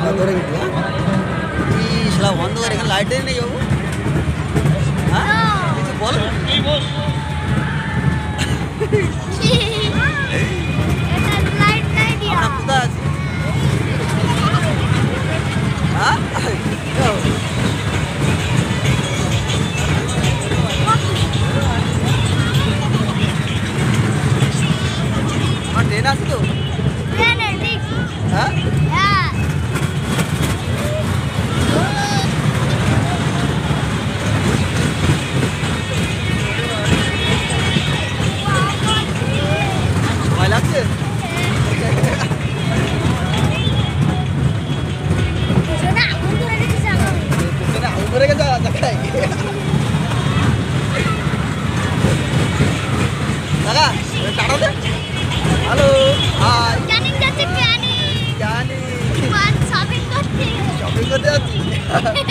ದೂರ ಇಟ್ವಾ ಈ ಸಲ ಒಂದೂವರೆ ಗಂಟೆ ಅಡ್ಡೇನೆ ಇವು ಇದು ಬೋಲ್ टेन आस तो Takai. Taka, taruh deh. Halo, Janin. Janik যাচ্ছে Janik. Shopping করতে